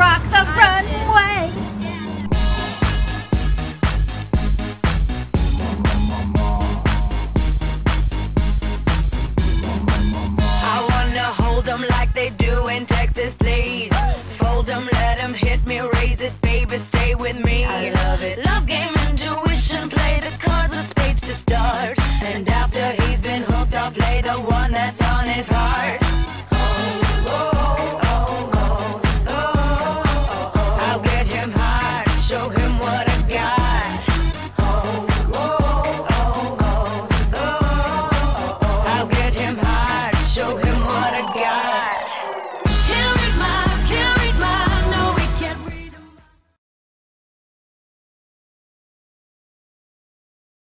rock the runway. I wanna hold them like they do in Texas, please. Fold them, let them hit me, raise it, baby, stay with me. I love it. Love game intuition, play the cards with spades to start. And after he's been hooked, I'll play the one that's on his heart. God.